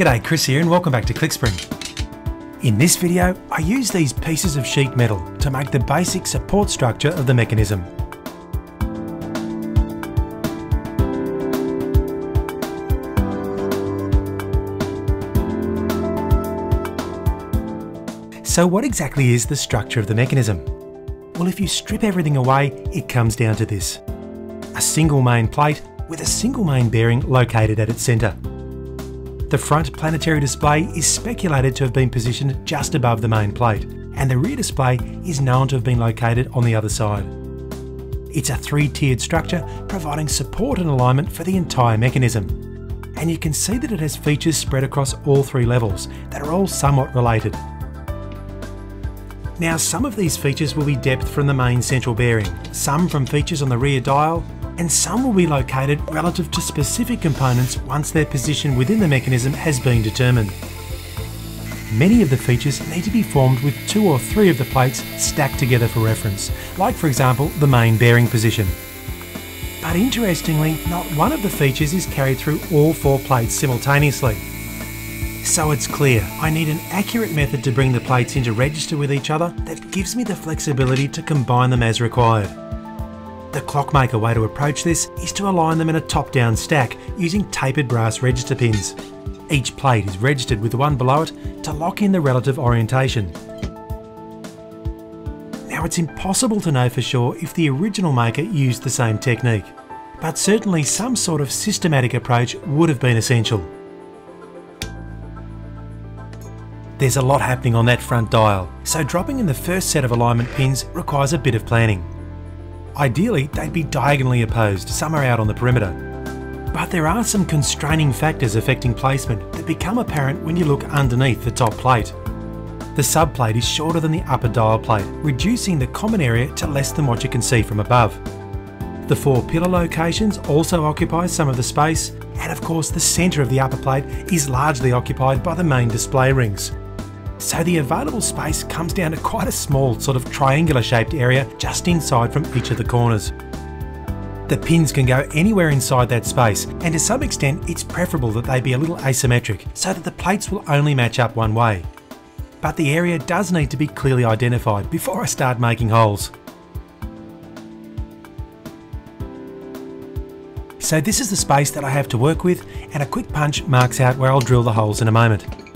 G'day, Chris here and welcome back to ClickSpring. In this video, I use these pieces of sheet metal to make the basic support structure of the mechanism. So what exactly is the structure of the mechanism? Well, if you strip everything away, it comes down to this. A single main plate with a single main bearing located at its centre. The front planetary display is speculated to have been positioned just above the main plate, and the rear display is known to have been located on the other side. It's a three-tiered structure providing support and alignment for the entire mechanism. And you can see that it has features spread across all three levels that are all somewhat related. Now some of these features will be depth from the main central bearing, some from features on the rear dial, and some will be located relative to specific components once their position within the mechanism has been determined. Many of the features need to be formed with two or three of the plates stacked together for reference, like for example the main bearing position. But interestingly, not one of the features is carried through all four plates simultaneously. So it's clear, I need an accurate method to bring the plates into register with each other that gives me the flexibility to combine them as required. The clockmaker way to approach this is to align them in a top-down stack using tapered brass register pins. Each plate is registered with the one below it to lock in the relative orientation. Now it's impossible to know for sure if the original maker used the same technique, but certainly some sort of systematic approach would have been essential. There's a lot happening on that front dial, so dropping in the first set of alignment pins requires a bit of planning. Ideally, they'd be diagonally opposed, somewhere out on the perimeter. But there are some constraining factors affecting placement that become apparent when you look underneath the top plate. The subplate is shorter than the upper dial plate, reducing the common area to less than what you can see from above. The four pillar locations also occupy some of the space, and of course the centre of the upper plate is largely occupied by the main display rings, so the available space comes down to quite a small sort of triangular shaped area just inside from each of the corners. The pins can go anywhere inside that space and to some extent it's preferable that they be a little asymmetric so that the plates will only match up one way. But the area does need to be clearly identified before I start making holes. So this is the space that I have to work with and a quick punch marks out where I'll drill the holes in a moment.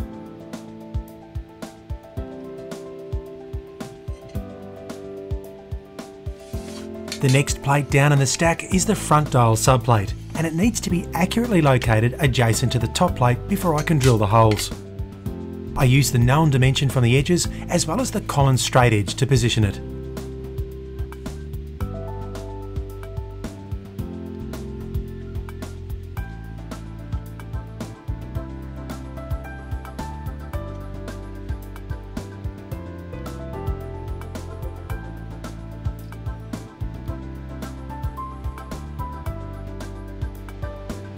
The next plate down in the stack is the front dial subplate, and it needs to be accurately located adjacent to the top plate before I can drill the holes. I use the known dimension from the edges as well as the common straight edge to position it.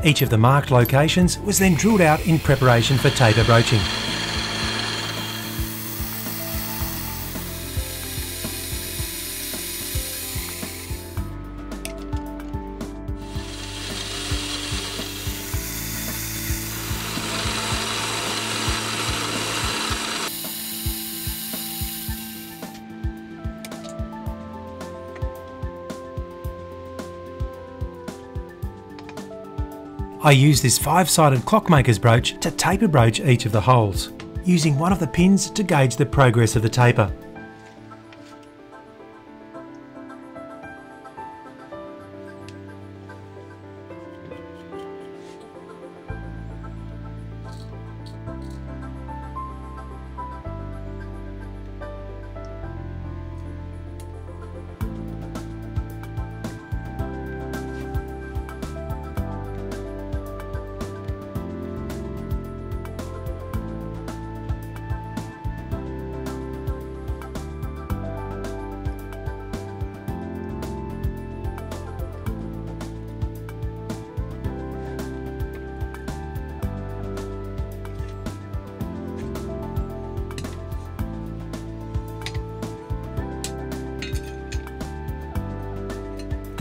Each of the marked locations was then drilled out in preparation for taper broaching. I use this five-sided clockmaker's broach to taper broach each of the holes, using one of the pins to gauge the progress of the taper.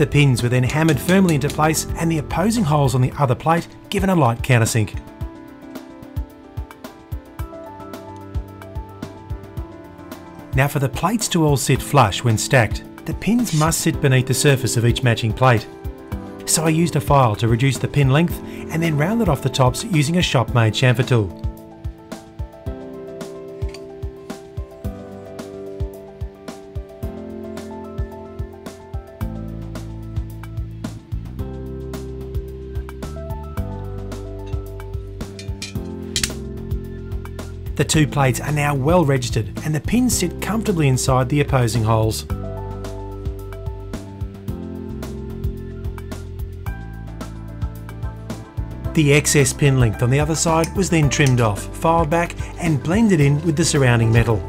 The pins were then hammered firmly into place and the opposing holes on the other plate given a light countersink. Now for the plates to all sit flush when stacked, the pins must sit beneath the surface of each matching plate. So I used a file to reduce the pin length and then rounded off the tops using a shop made chamfer tool. The two plates are now well registered and the pins sit comfortably inside the opposing holes. The excess pin length on the other side was then trimmed off, filed back and blended in with the surrounding metal.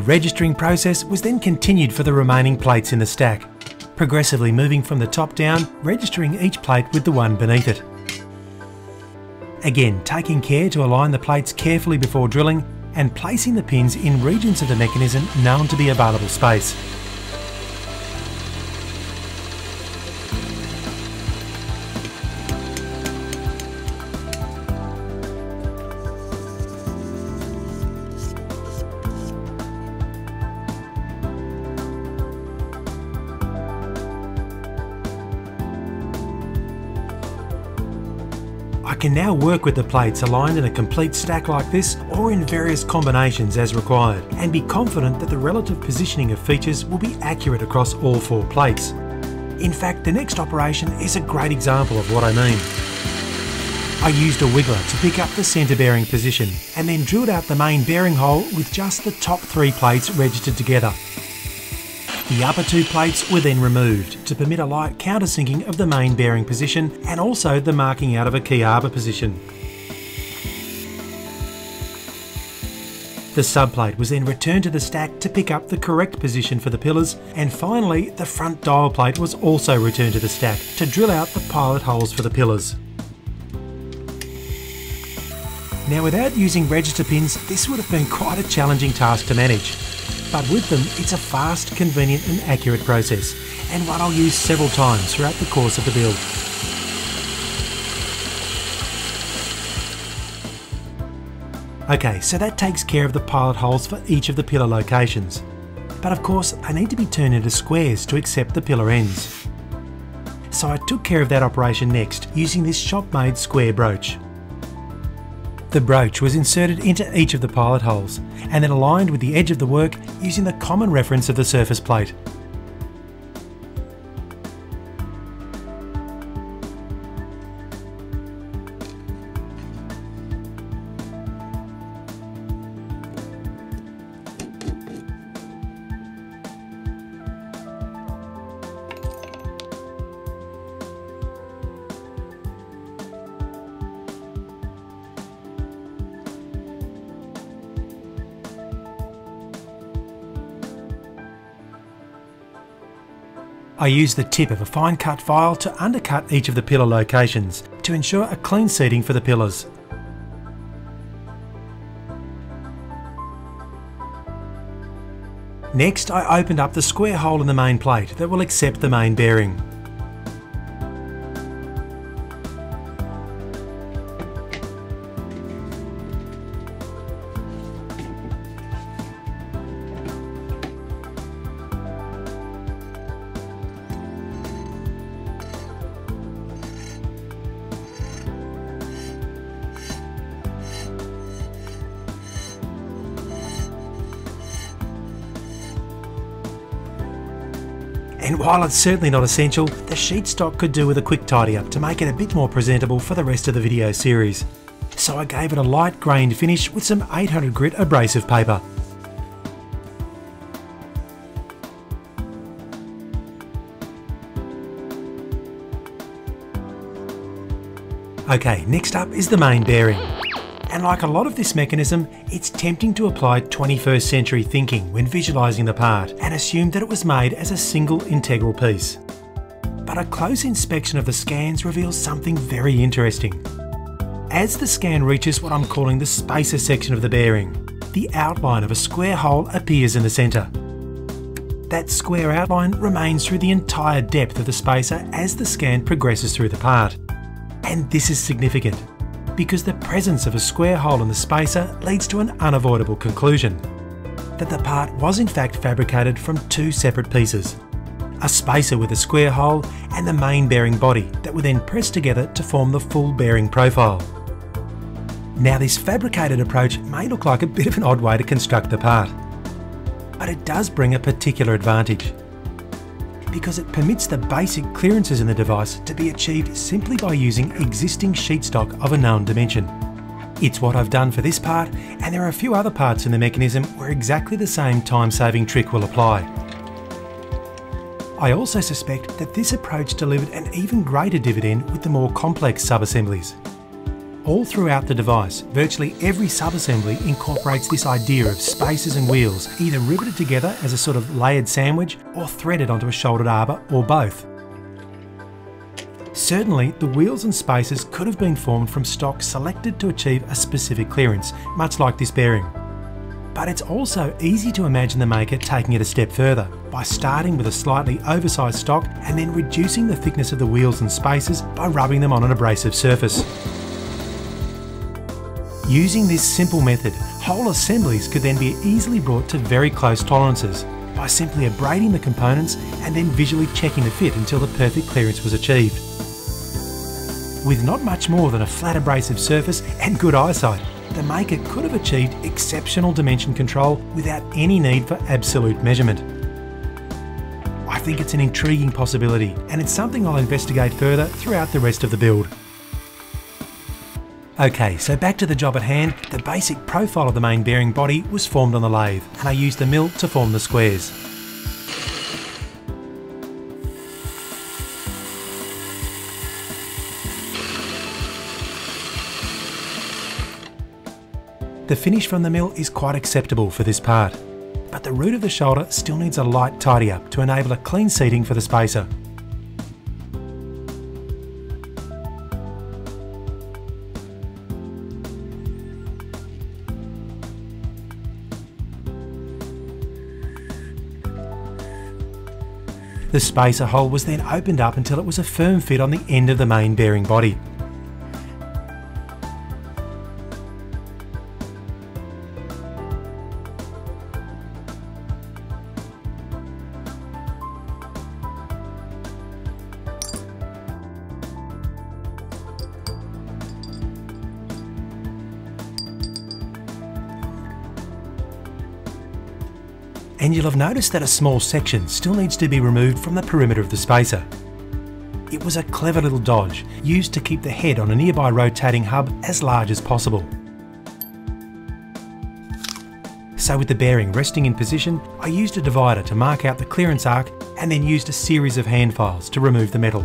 The registering process was then continued for the remaining plates in the stack, progressively moving from the top down, registering each plate with the one beneath it. Again, taking care to align the plates carefully before drilling and placing the pins in regions of the mechanism known to be available space. I can now work with the plates aligned in a complete stack like this or in various combinations as required and be confident that the relative positioning of features will be accurate across all four plates. In fact, the next operation is a great example of what I mean. I used a wiggler to pick up the centre bearing position and then drilled out the main bearing hole with just the top three plates registered together. The upper two plates were then removed to permit a light countersinking of the main bearing position and also the marking out of a key arbor position. The subplate was then returned to the stack to pick up the correct position for the pillars and finally the front dial plate was also returned to the stack to drill out the pilot holes for the pillars. Now without using register pins this would have been quite a challenging task to manage but with them it's a fast, convenient and accurate process, and one I'll use several times throughout the course of the build. Okay, so that takes care of the pilot holes for each of the pillar locations. But of course, they need to be turned into squares to accept the pillar ends. So I took care of that operation next using this shop-made square broach. The broach was inserted into each of the pilot holes and then aligned with the edge of the work using the common reference of the surface plate. I use the tip of a fine cut file to undercut each of the pillar locations to ensure a clean seating for the pillars. Next I opened up the square hole in the main plate that will accept the main bearing. And while it's certainly not essential, the sheet stock could do with a quick tidy up to make it a bit more presentable for the rest of the video series. So I gave it a light grained finish with some 800 grit abrasive paper. Okay, next up is the main bearing. And like a lot of this mechanism, it's tempting to apply 21st century thinking when visualising the part and assume that it was made as a single integral piece. But a close inspection of the scans reveals something very interesting. As the scan reaches what I'm calling the spacer section of the bearing, the outline of a square hole appears in the centre. That square outline remains through the entire depth of the spacer as the scan progresses through the part. And this is significant because the presence of a square hole in the spacer leads to an unavoidable conclusion that the part was in fact fabricated from two separate pieces a spacer with a square hole and the main bearing body that were then pressed together to form the full bearing profile. Now this fabricated approach may look like a bit of an odd way to construct the part, but it does bring a particular advantage because it permits the basic clearances in the device to be achieved simply by using existing sheet stock of a known dimension. It's what I've done for this part, and there are a few other parts in the mechanism where exactly the same time-saving trick will apply. I also suspect that this approach delivered an even greater dividend with the more complex sub-assemblies. All throughout the device, virtually every subassembly incorporates this idea of spacers and wheels either riveted together as a sort of layered sandwich or threaded onto a shouldered arbor or both. Certainly, the wheels and spacers could have been formed from stock selected to achieve a specific clearance, much like this bearing. But it's also easy to imagine the maker taking it a step further by starting with a slightly oversized stock and then reducing the thickness of the wheels and spacers by rubbing them on an abrasive surface. Using this simple method, whole assemblies could then be easily brought to very close tolerances by simply abrading the components and then visually checking the fit until the perfect clearance was achieved. With not much more than a flat abrasive surface and good eyesight, the maker could have achieved exceptional dimension control without any need for absolute measurement. I think it's an intriguing possibility and it's something I'll investigate further throughout the rest of the build. Okay, so back to the job at hand, the basic profile of the main bearing body was formed on the lathe, and I used the mill to form the squares. The finish from the mill is quite acceptable for this part, but the root of the shoulder still needs a light tidy up to enable a clean seating for the spacer. The spacer hole was then opened up until it was a firm fit on the end of the main bearing body. And you'll have noticed that a small section still needs to be removed from the perimeter of the spacer. It was a clever little dodge, used to keep the head on a nearby rotating hub as large as possible. So with the bearing resting in position, I used a divider to mark out the clearance arc and then used a series of hand files to remove the metal.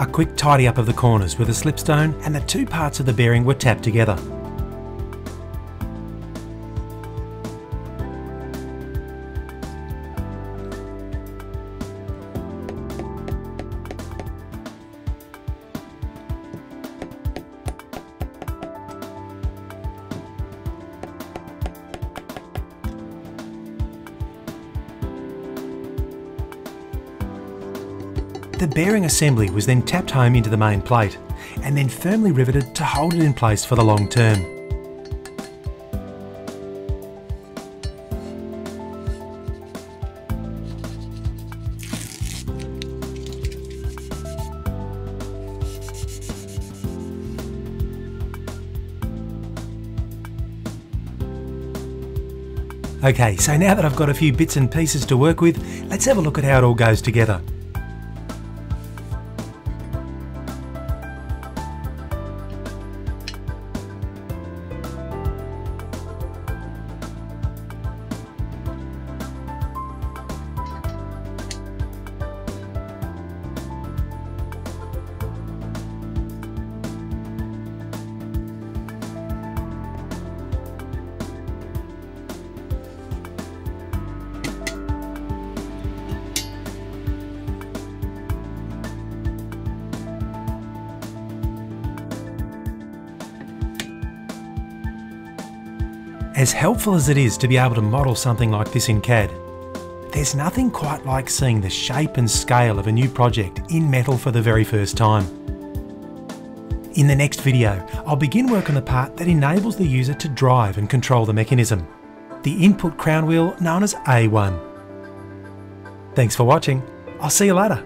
A quick tidy up of the corners with a slipstone and the two parts of the bearing were tapped together. The bearing assembly was then tapped home into the main plate, and then firmly riveted to hold it in place for the long term. Okay, so now that I've got a few bits and pieces to work with, let's have a look at how it all goes together. As helpful as it is to be able to model something like this in CAD, there's nothing quite like seeing the shape and scale of a new project in metal for the very first time. In the next video, I'll begin work on the part that enables the user to drive and control the mechanism, the input crown wheel known as A1. Thanks for watching, I'll see you later.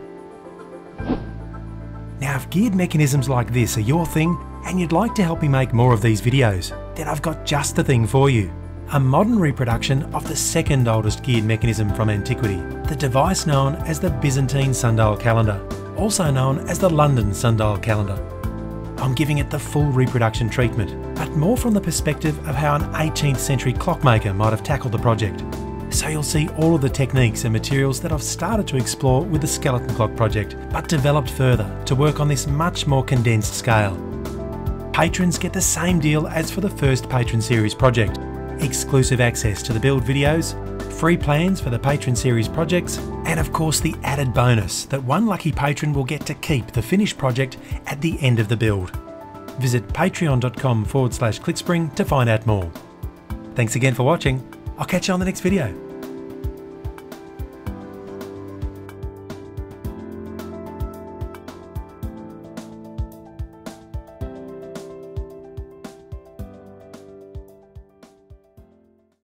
Now if geared mechanisms like this are your thing and you'd like to help me make more of these videos, then I've got just the thing for you. A modern reproduction of the second oldest geared mechanism from antiquity, the device known as the Byzantine sundial calendar, also known as the London sundial calendar. I'm giving it the full reproduction treatment, but more from the perspective of how an 18th century clockmaker might have tackled the project. So you'll see all of the techniques and materials that I've started to explore with the Skeleton Clock project, but developed further to work on this much more condensed scale patrons get the same deal as for the first Patron Series project exclusive access to the build videos, free plans for the Patron Series projects, and of course the added bonus that one lucky patron will get to keep the finished project at the end of the build. Visit patreon.com forward slash clickspring to find out more. Thanks again for watching. I'll catch you on the next video.